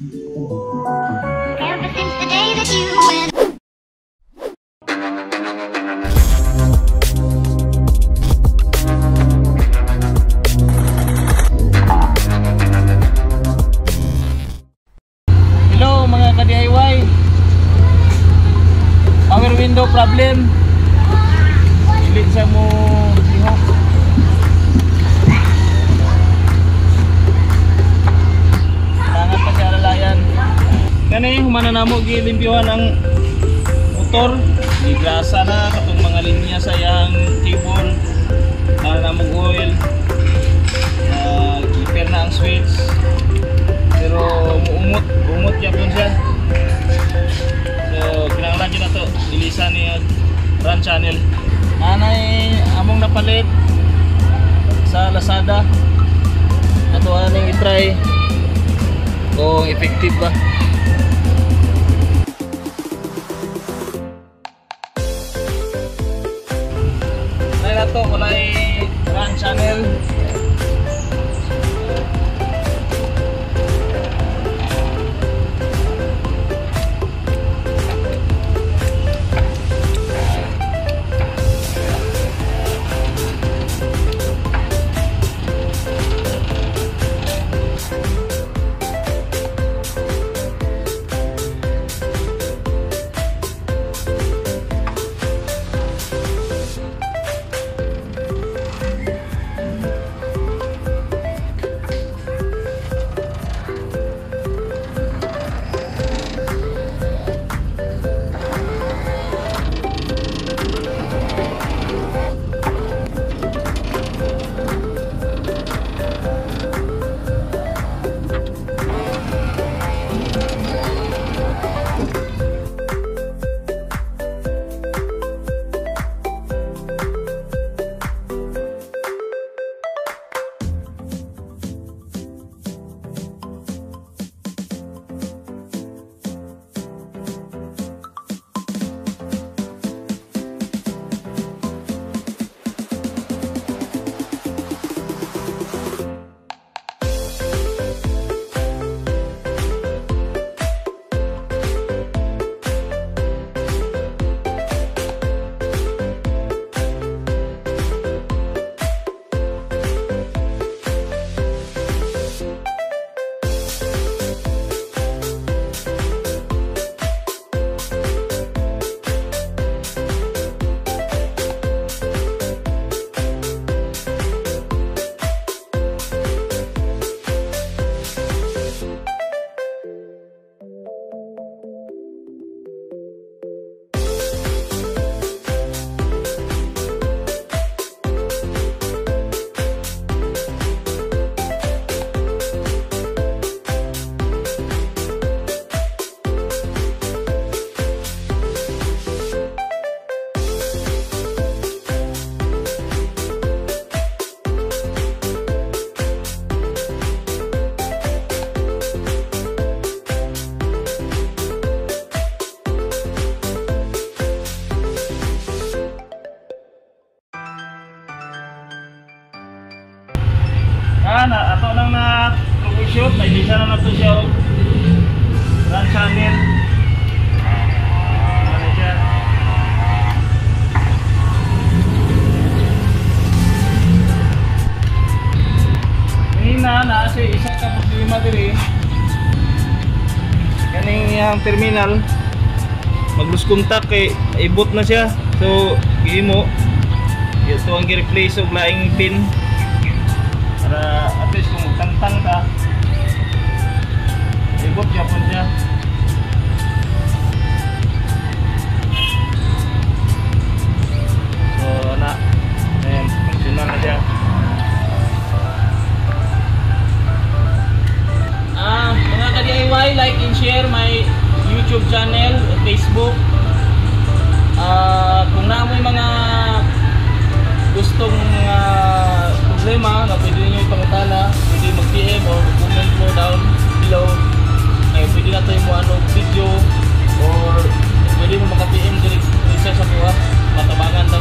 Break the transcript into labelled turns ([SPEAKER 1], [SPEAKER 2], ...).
[SPEAKER 1] Ever since that you went.
[SPEAKER 2] Hello mga ka-DIY Power window problem. Ilit sa mo lihok Kani humana na mo ang motor. Gigrasa na katong mga linya sa yang cable Para na mo oil. Uh, na ang switch. Pero umot ya pun siya. So kinahanglan dyan na to. Ilisan ni run channel. Anay among napalit sa Lazada. Ato aning i-try kung effective ba? Try na to walay run channel na ato lang na troubleshoot na hindi na nato siya og run channel. Siya. Hina na siya isa ka problema diri kaning yang terminal mag-lose contact kay ibot na siya. So gihimo ito ang gi-replace og laing pin para at least kung magtangtang ka ibot yapon siya so na ayan functional na siya ah mga ka-DIY like and share my YouTube channel Facebook ano, video or pwede mo maka-PM direct sa buha. Matabangan na